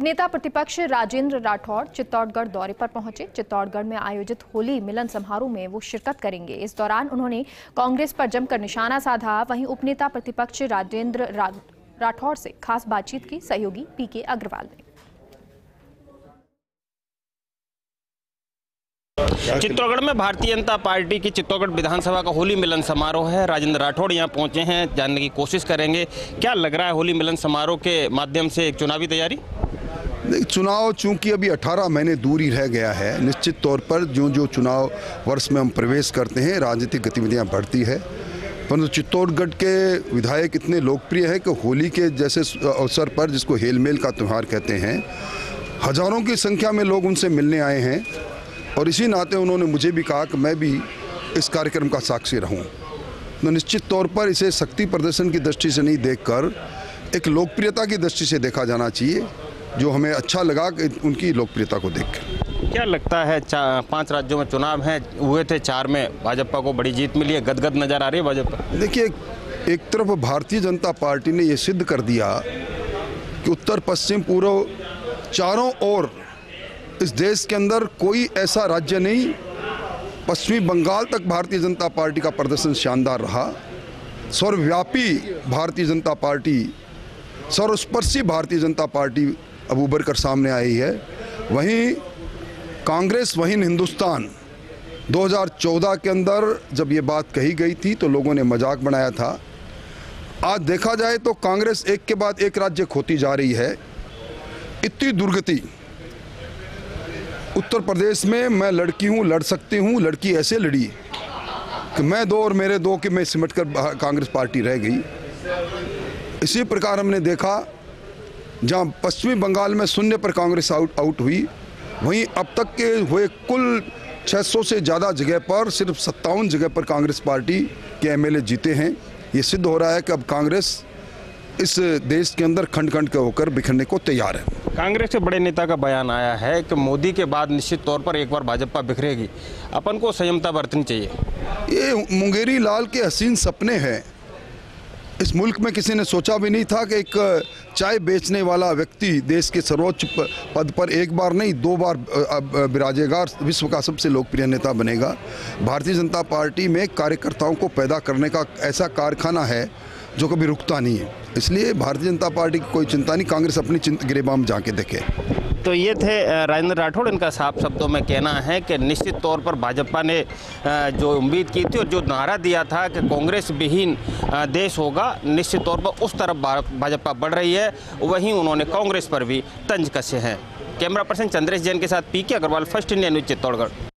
नेता प्रतिपक्ष राजेंद्र राठौड़ चित्तौड़गढ़ दौरे पर पहुँचे। चित्तौड़गढ़ में आयोजित होली मिलन समारोह में वो शिरकत करेंगे। इस दौरान उन्होंने कांग्रेस पर जमकर निशाना साधा। वहीं उपनेता प्रतिपक्ष राजेंद्र राठौड़ से खास बातचीत की। सहयोगी पीके अग्रवाल ने। चित्तौड़गढ़ में भारतीय जनता पार्टी की चित्तौड़गढ़ विधानसभा का होली मिलन समारोह है। राजेंद्र राठौड़ यहाँ पहुँचे हैं, जानने की कोशिश करेंगे। क्या लग रहा है होली मिलन समारोह के माध्यम से एक चुनावी तैयारी? चुनाव चूँकि अभी 18 महीने दूर ही रह गया है, निश्चित तौर पर जो जो चुनाव वर्ष में हम प्रवेश करते हैं, राजनीतिक गतिविधियाँ बढ़ती है। परंतु चित्तौड़गढ़ के विधायक इतने लोकप्रिय हैं कि होली के जैसे अवसर पर जिसको हेल मेल का त्यौहार कहते हैं, हज़ारों की संख्या में लोग उनसे मिलने आए हैं और इसी नाते उन्होंने मुझे भी कहा कि मैं भी इस कार्यक्रम का साक्षी रहूँ। तो निश्चित तौर पर इसे शक्ति प्रदर्शन की दृष्टि से नहीं देखकर, एक लोकप्रियता की दृष्टि से देखा जाना चाहिए। जो हमें अच्छा लगा कि उनकी लोकप्रियता को देख क्या लगता है पाँच राज्यों में चुनाव हैं हुए थे चार में भाजपा को बड़ी जीत मिली है गदगद नज़र आ रही है भाजपा? देखिए एक तरफ़ भारतीय जनता पार्टी ने यह सिद्ध कर दिया कि उत्तर पश्चिम पूर्व चारों ओर इस देश के अंदर कोई ऐसा राज्य नहीं पश्चिमी बंगाल तक भारतीय जनता पार्टी का प्रदर्शन शानदार रहा। सर्वव्यापी भारतीय जनता पार्टी सर्वस्पर्शी भारतीय जनता पार्टी अब उभर कर सामने आई है। वहीं कांग्रेस, वहीं हिंदुस्तान 2014 के अंदर जब ये बात कही गई थी तो लोगों ने मज़ाक बनाया था। आज देखा जाए तो कांग्रेस एक के बाद एक राज्य खोती जा रही है। इतनी दुर्गति। उत्तर प्रदेश में मैं लड़की हूँ, लड़ सकती हूँ, लड़की ऐसे लड़ी कि मैं दो और मेरे दो कि मैं सिमट कर कांग्रेस पार्टी रह गई। इसी प्रकार हमने देखा जहाँ पश्चिमी बंगाल में शून्य पर कांग्रेस आउट आउट हुई वहीं अब तक के हुए कुल 600 से ज़्यादा जगह पर सिर्फ़ सत्तावन जगह पर कांग्रेस पार्टी के एमएलए जीते हैं। ये सिद्ध हो रहा है कि अब कांग्रेस इस देश के अंदर खंड खंड के होकर बिखरने को तैयार है। कांग्रेस के बड़े नेता का बयान आया है कि मोदी के बाद निश्चित तौर पर एक बार भाजपा बिखरेगी। अपन को संयमता बरतनी चाहिए। ये मुंगेरी लाल के हसीन सपने हैं। इस मुल्क में किसी ने सोचा भी नहीं था कि एक चाय बेचने वाला व्यक्ति देश के सर्वोच्च पद पर एक बार नहीं, दो बार विराजेगा विश्व का सबसे लोकप्रिय नेता बनेगा। भारतीय जनता पार्टी में कार्यकर्ताओं को पैदा करने का ऐसा कारखाना है जो कभी रुकता नहीं है। इसलिए भारतीय जनता पार्टी की कोई चिंता नहीं, कांग्रेस अपनी गिरेबाम जाके देखे। तो ये थे राजेंद्र राठौड़। इनका साफ़ शब्दों में कहना है कि निश्चित तौर पर भाजपा ने जो उम्मीद की थी और जो नारा दिया था कि कांग्रेस विहीन देश होगा, निश्चित तौर पर उस तरफ़ भाजपा बढ़ रही है। वहीं उन्होंने कांग्रेस पर भी तंज कसे हैं। कैमरा पर्सन चंद्रेश जैन के साथ P K Agarwal, first India news Chittorgarh.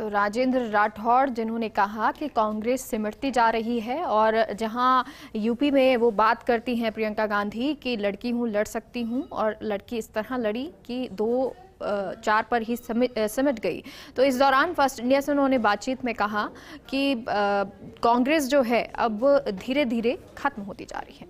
तो राजेंद्र राठौड़ जिन्होंने कहा कि कांग्रेस सिमटती जा रही है और जहाँ यूपी में वो बात करती हैं प्रियंका गांधी कि लड़की हूँ, लड़ सकती हूँ और लड़की इस तरह लड़ी कि दो चार पर ही सिमट गई। तो इस दौरान फ़र्स्ट इंडिया से उन्होंने बातचीत में कहा कि कांग्रेस जो है अब धीरे धीरे खत्म होती जा रही है।